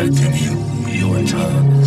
expecting you. Your time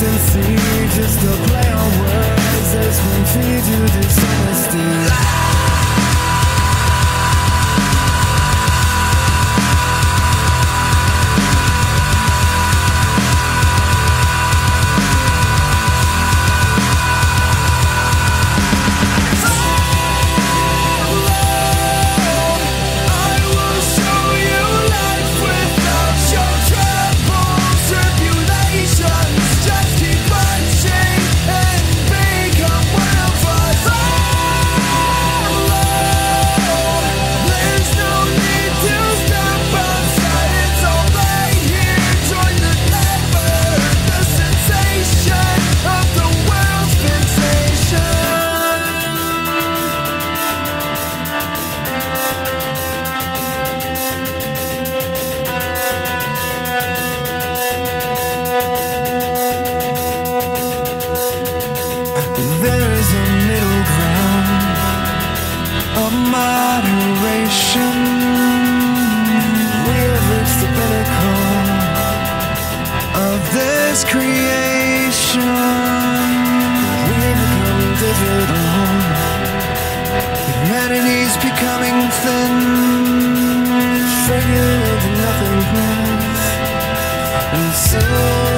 Just a play and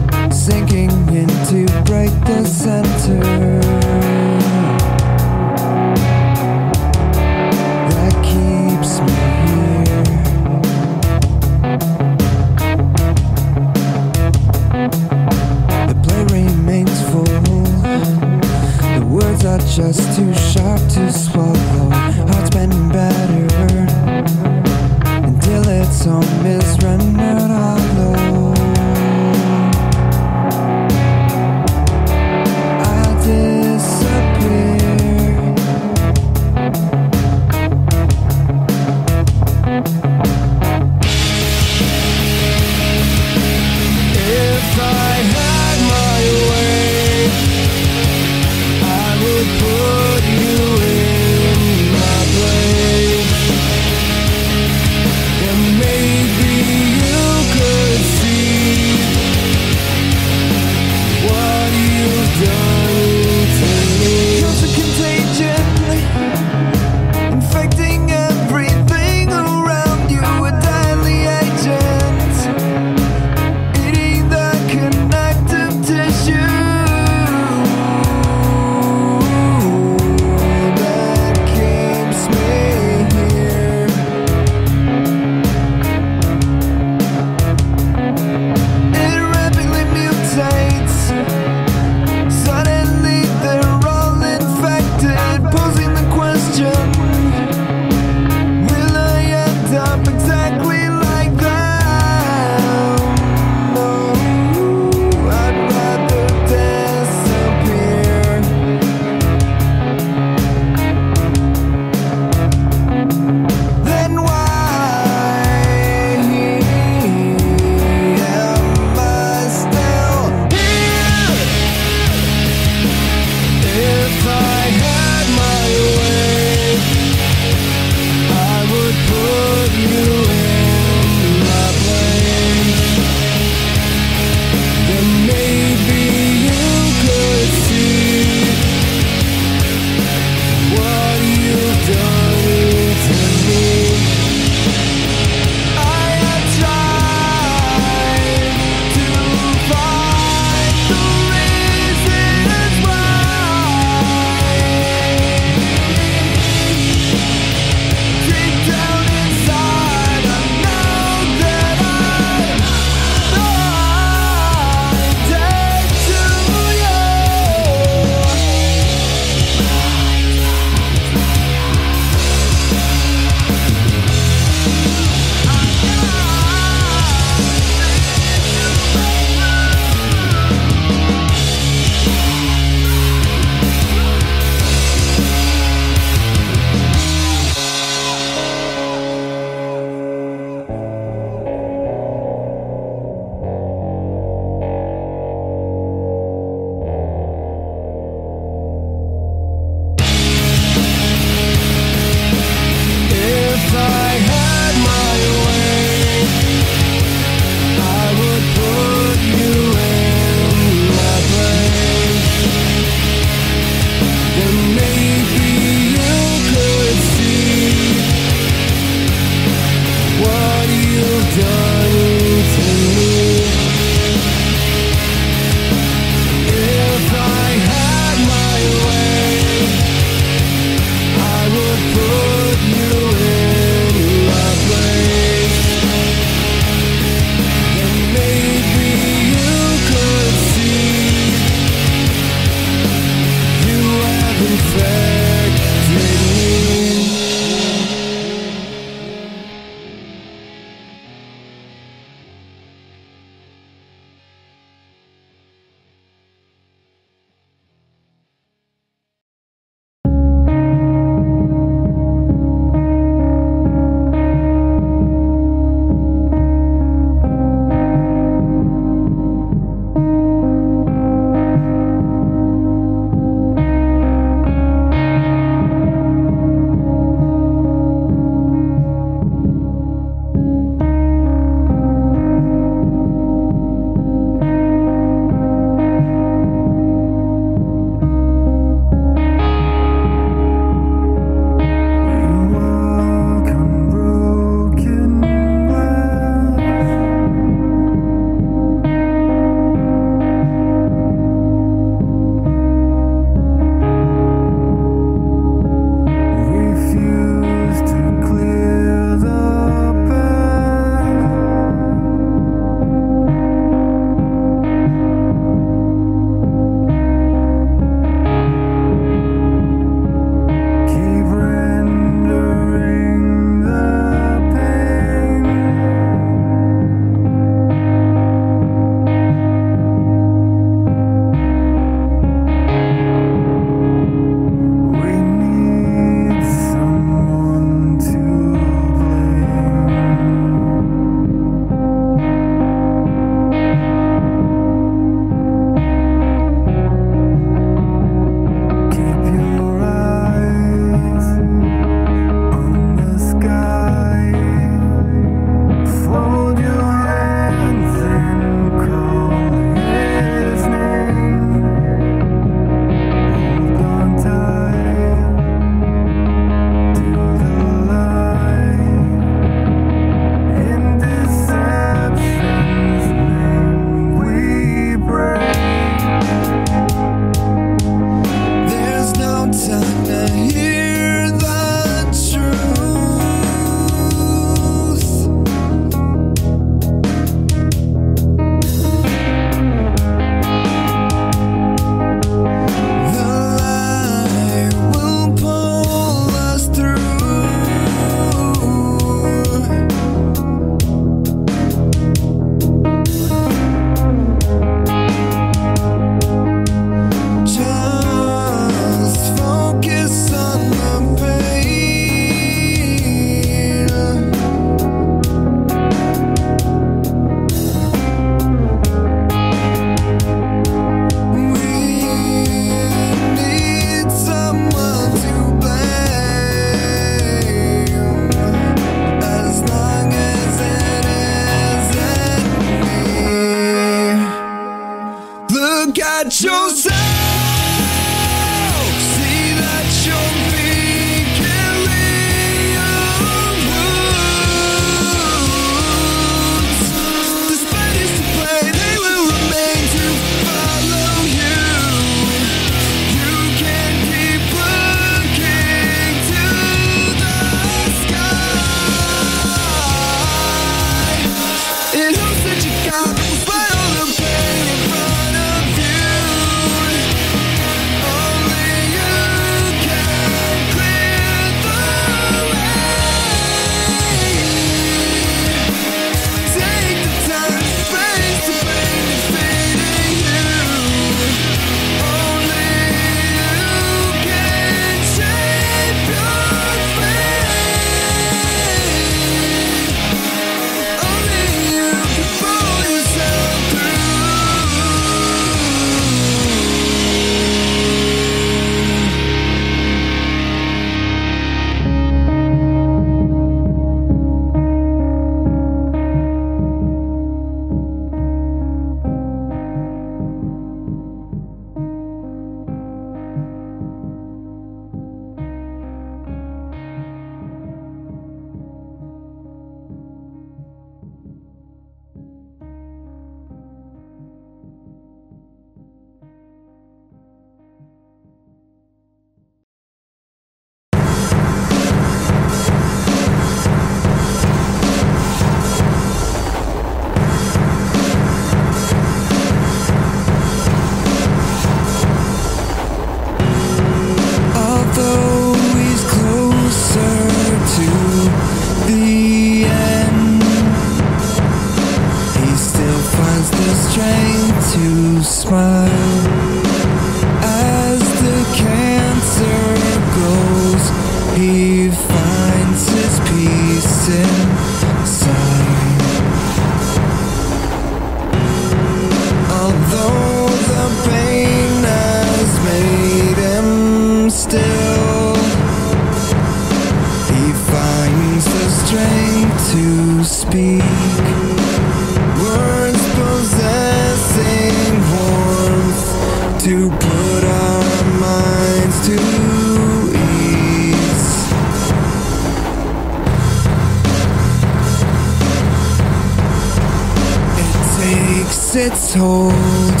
cold.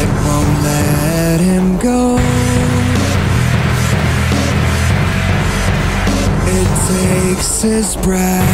It won't let him go. It takes his breath.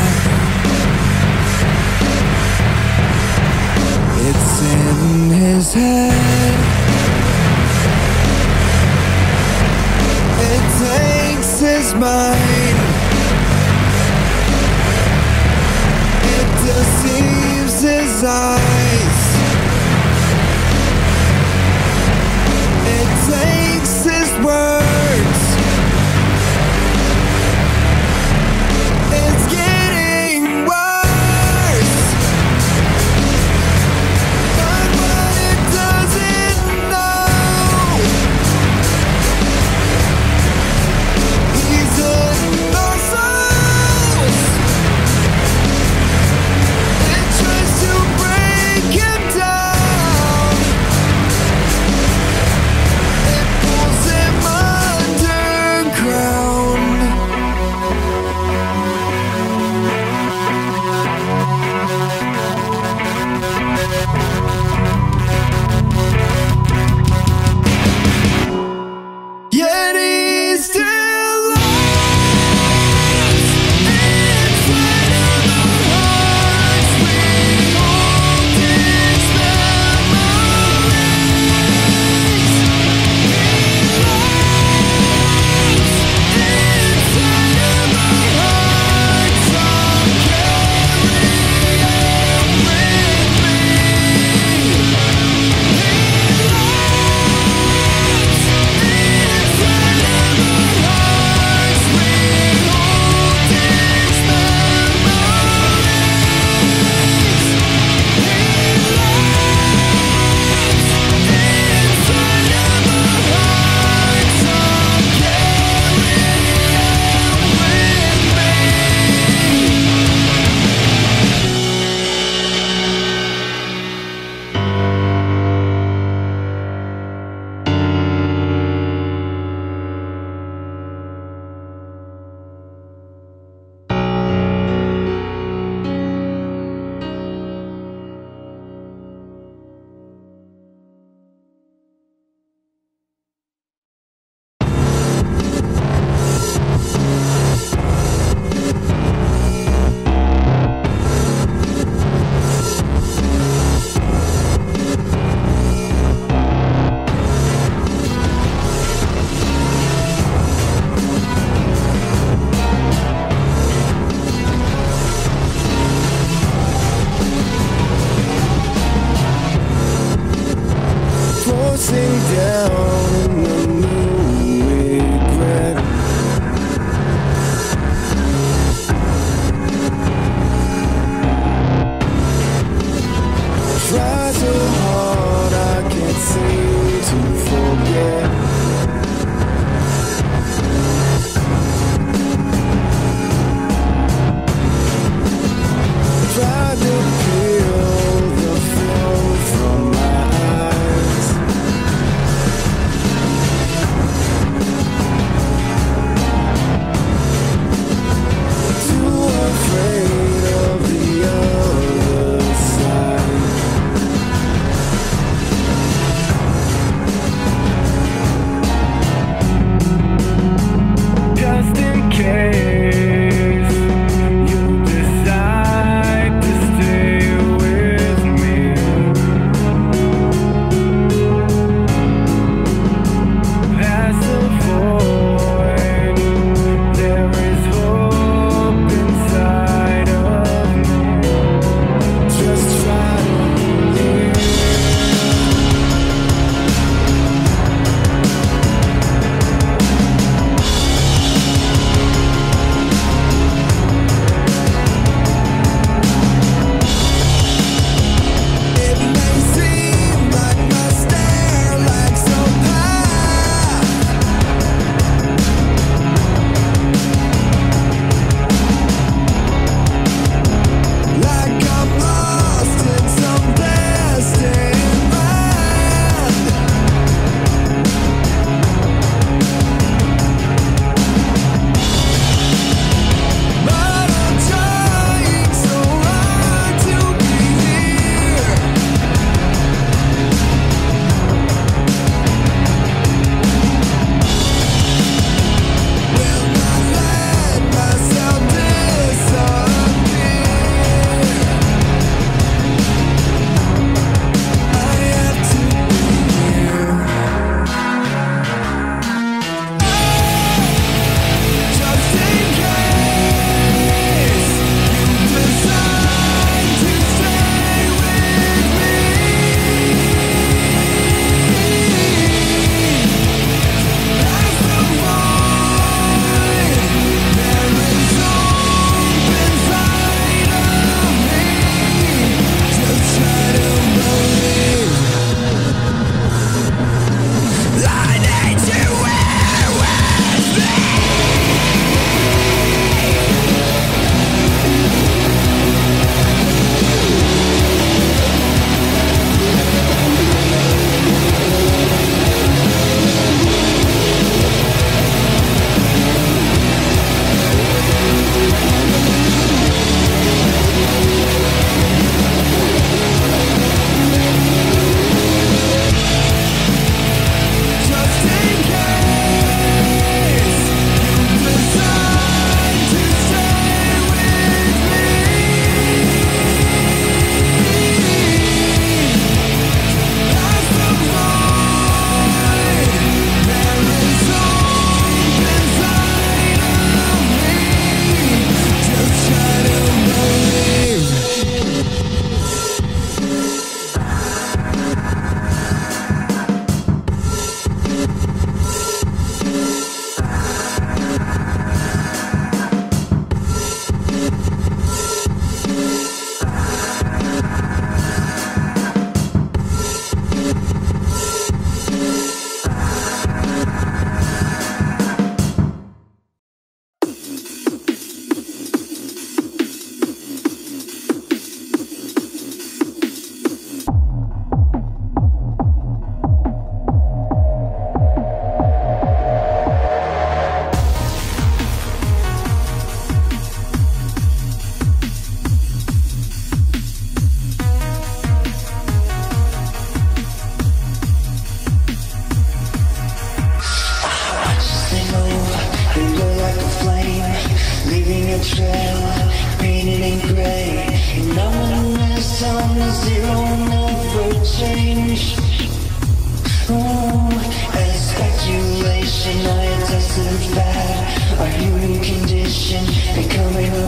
sit down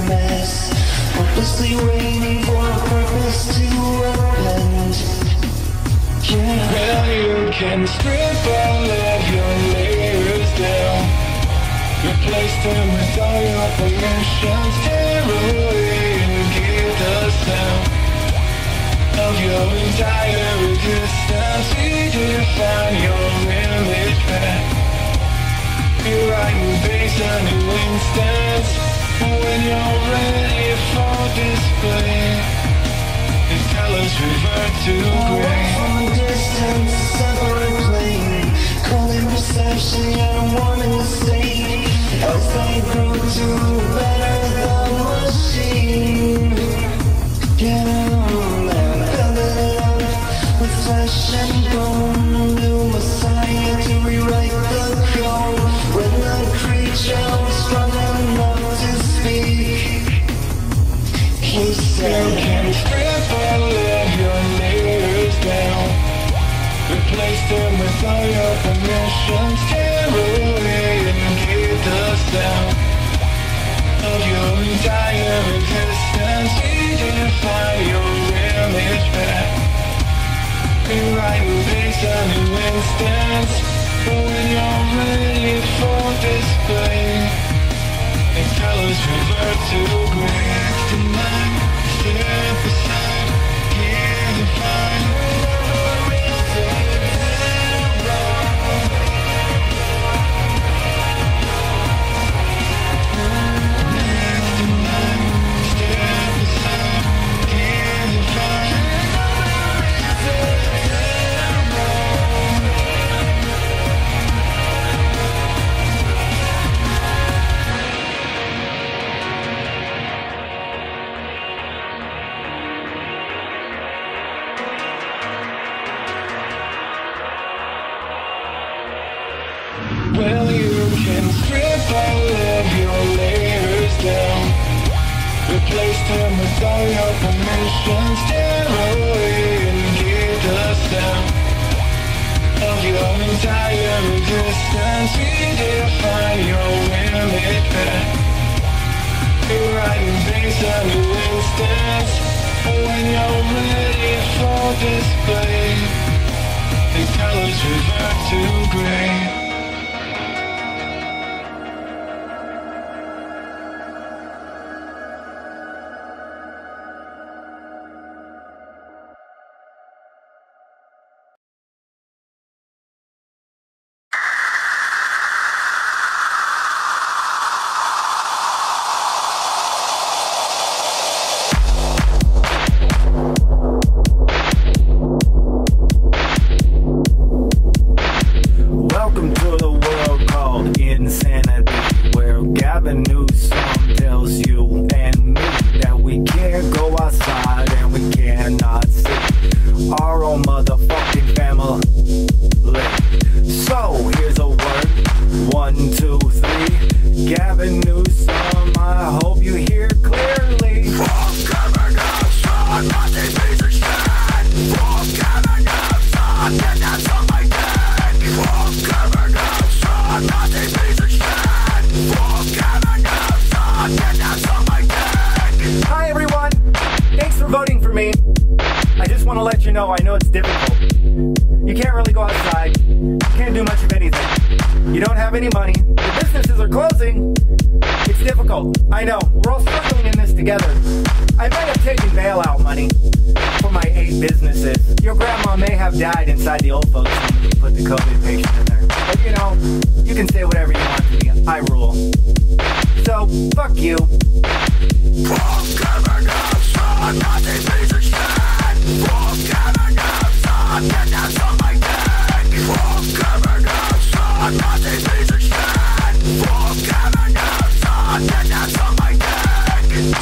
mess. Hopelessly waiting for a purpose to upend. Yeah. Well, you can strip all of your layers down. Replace them with all your permissions. Tear away and get the sound of your entire existence. Redefine your image back. You're writing based on new instance. When you're ready for display, the colors revert to gray. From a distance, separate plane. Calling perception, wanting to stay. As they grow to better the machine. Yeah, I'm building it up with flesh and bone. You said. can strip all of your layers down. Replace them with all your permissions. Tear away and get the sound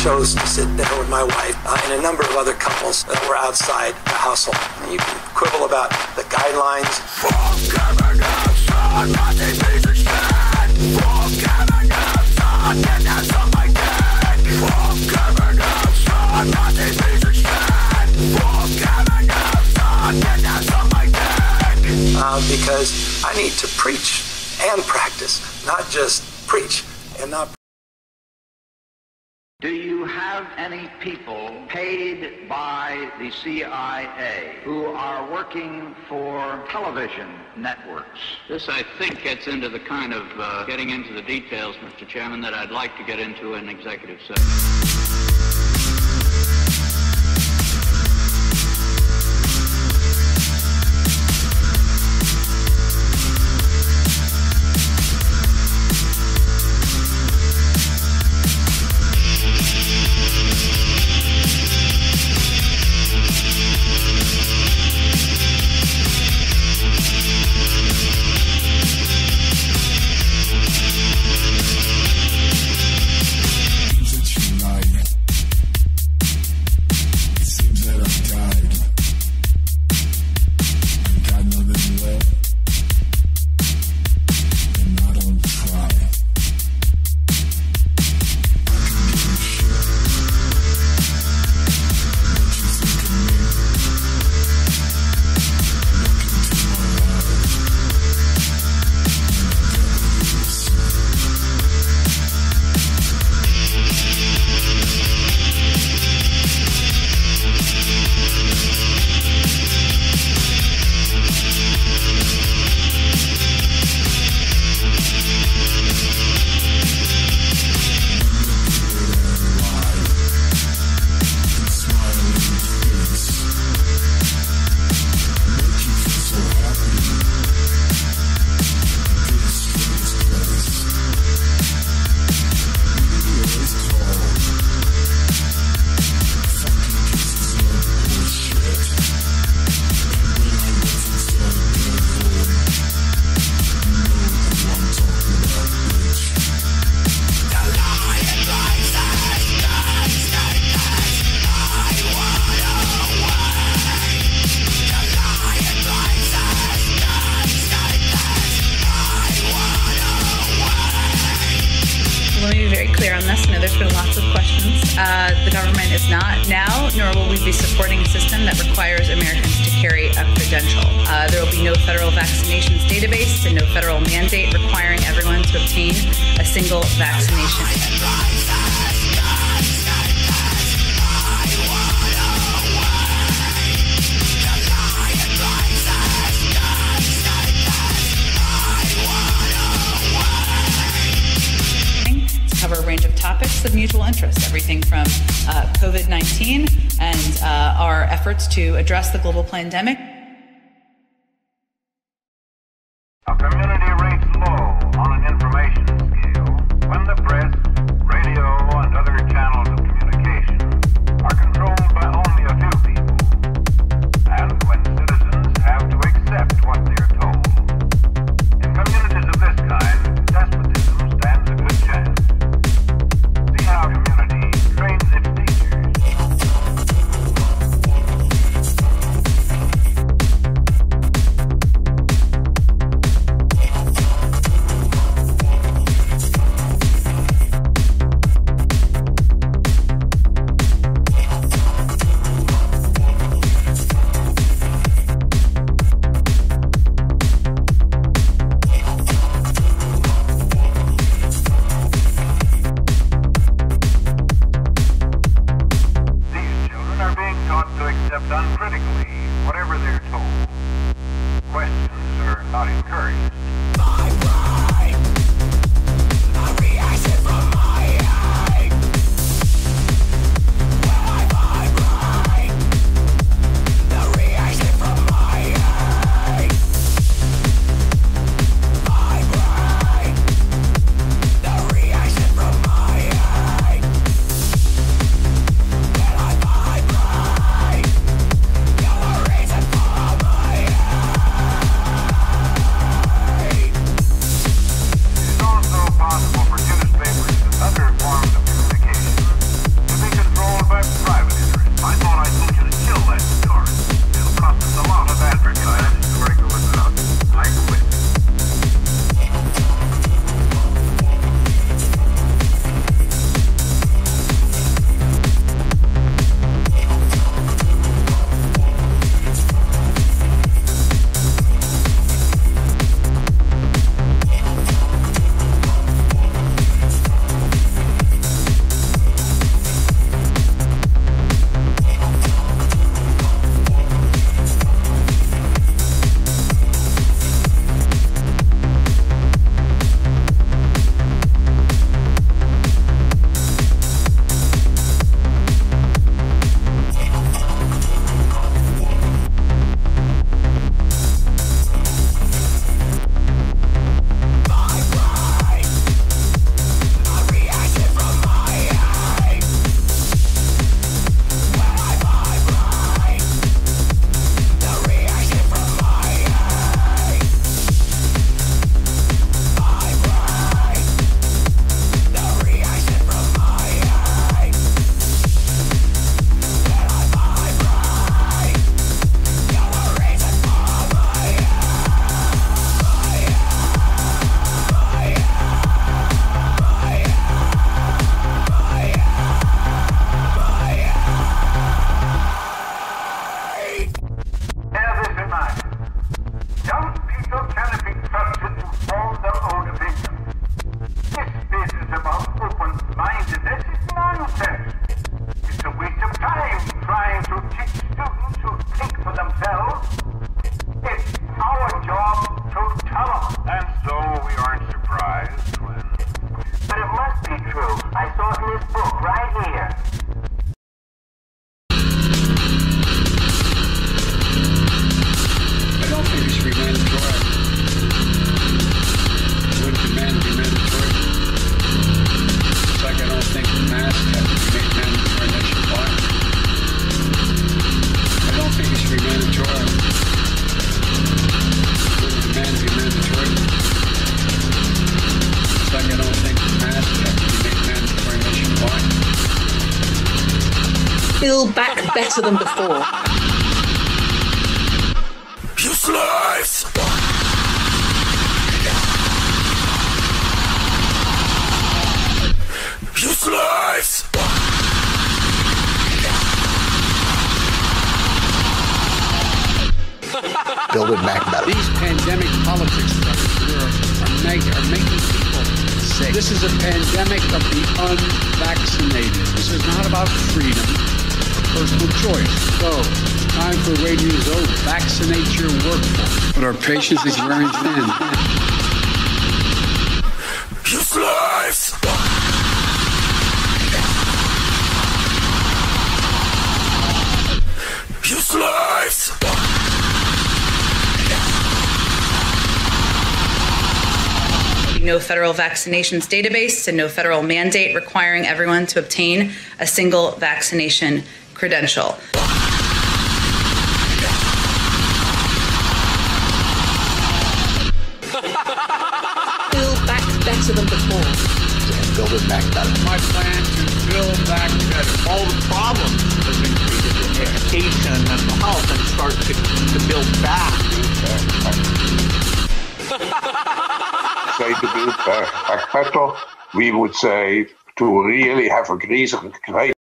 chose to sit there with my wife uh, and a number of other couples that were outside the household. You can quibble about the guidelines. Because I need to preach and practice, not just preach and not Do you have any people paid by the CIA who are working for television networks? This, I think, gets into the kind of uh, getting into the details, Mr. Chairman, that I'd like to get into in executive session. Single vaccination. cover a range of topics of mutual interest, everything from uh, COVID 19 and uh, our efforts to address the global pandemic. Build back better than before. Use lives. Use lives. Build it back better. These pandemic politics are, are, make, are making people sick. This is a pandemic of the unvaccinated. This is not about freedom, personal choice. So, it's time for Radio over. Vaccinate your workforce. But our patience is wearing thin. Use lives. Use lives. no federal vaccinations database and no federal mandate requiring everyone to obtain a single vaccination credential. Build back better than before. Build it back better. My plan to build back better. All the problems have been treated with education and mental health and start to, to build back. say to build back, back better, we would say to really have a greater, greater